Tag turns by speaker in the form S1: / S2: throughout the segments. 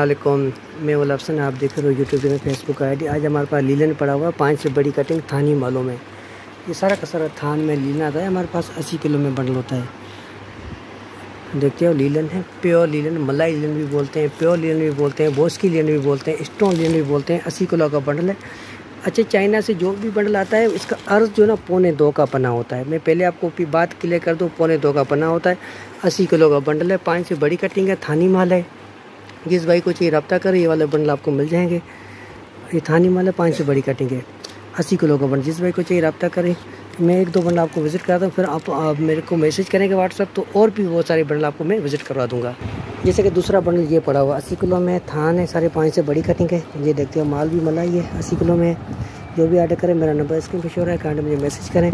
S1: वालेकुम मैं उल अफसन आप देख रहे हो यूट्यूब में फेसबुक आई डी आज हमारे पास लीलन पड़ा हुआ है, पाँच से बड़ी कटिंग थानी मालों में। ये सारा का सारा थान में लीलन आता है, हमारे पास अस्सी किलो में बंडल होता है। देखते हो, लीलन है प्योर लीलन, मलाई लीलन भी बोलते हैं प्योर लीलन भी बोलते हैं बोस की लीलन भी बोलते हैं स्टोन लीलन भी बोलते हैं, अस्सी किलो का बंडल है। अच्छा चाइना से जो भी बंडल आता है इसका अर्ज़ जो ना, पौने दो का पना होता है। मैं पहले आपको बात क्लियर कर दूँ, पौने दो का पना होता है, अस्सी किलो का बंडल है, पाँच से बड़ी कटिंग है, थानी माल है। जिस भाई को चाहिए रब्ता करें ये वाले बंडल आपको मिल जाएँगे। ये थानी माल है पाँच से बड़ी कटिंग है। अस्सी किलो का बंडल जिस भाई को चाहिए रब्ता करें मैं एक दो बंडल आपको विज़िट कराता हूँ फिर आप, आप मेरे को मैसेज करेंगे व्हाट्सअप तो और भी बहुत सारे बंडल आपको मैं विज़िट करवा दूँगा। जैसे कि दूसरा बंडल ये पड़ा हुआ अस्सी किलो में थान है साढ़े पाँच से बड़ी कटिंग है। ये देखते हो माल भी मलाई है अस्सी किलो में। जो भी आर्डर करें मेरा नंबर स्क्रीन पर शो है कार्ड मुझे मैसेज करें।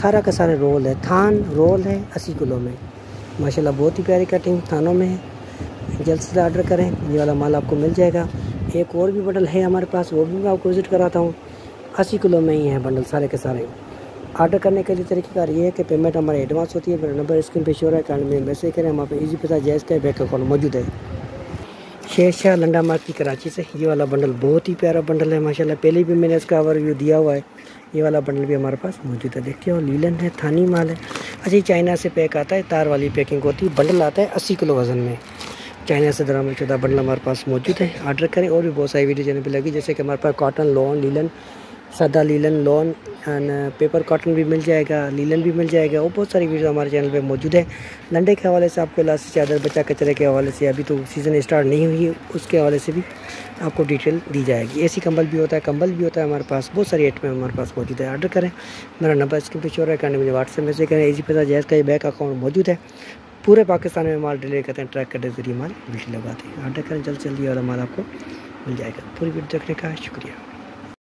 S1: सारा का सारा रोल है थान रोल है अस्सी किलो में। माशाल्लाह बहुत ही प्यारी कटिंग थानों में है। जल्द से ऑर्डर करें। ये वाला माल आपको मिल जाएगा। एक और भी बंडल है हमारे पास, वो भी मैं आपको विज़िट कराता हूँ। अस्सी किलो में ही है बंडल सारे के सारे। ऑर्डर करने के लिए तरीक़ेकार ये है कि पेमेंट हमारे एडवांस होती है, मेरा नंबर स्क्रीन पे शो है कारण में मैसेज करें हमारे पे ईजी पैसा जैस का बैंक अकाउंट मौजूद है। शेर शाह लंडा मार्ग की कराची से ये वाला बंडल बहुत ही प्यारा बंडल है, माशाल्लाह। पहले भी मैंने इसका ओवरव्यू दिया हुआ है। ये वाला बंडल भी हमारे पास मौजूद है। देखिए, और लीलन है, थानी माल है। अच्छा चाइना से पैक आता है, तार वाली पैकिंग होती है बंडल आता है अस्सी किलो वज़न में। चाइना से दरामद शुदा बंडल हमारे पास मौजूद है। ऑर्डर करें और भी बहुत सारी वीडियो चैनल पर लगी, जैसे कि हमारे पास कॉटन लॉन, लीलन, सादा linen lawn and paper cotton भी मिल जाएगा, लीलन भी मिल जाएगा, और बहुत सारी वीडियो हमारे चैनल पे मौजूद है। लंडे के हवाले से आपको इलास्टिक चादर बचा कचरे के हवाले से, अभी तो सीज़न स्टार्ट नहीं हुई है, उसके हवाले से भी आपको डिटेल दी जाएगी। ऐसी कंबल भी होता है, कंबल भी होता है हमारे पास, बहुत सारी आइटमें हमारे पास मौजूद है। ऑर्डर करें, मेरा नंबर स्क्रीन पर शोर है करने मुझे व्हाट्सएप मैसेज करें इसी पैसा जैस का बैंक अकाउंट मौजूद है। पूरे पाकिस्तान में माल डिलीवर करते हैं ट्रैक के ज़रिए माल बिजली लगाते हैं। ऑर्डर करें, जल्द जल्दी और माल आपको मिल जाएगा। पूरी वीडियो देखने का शुक्रिया।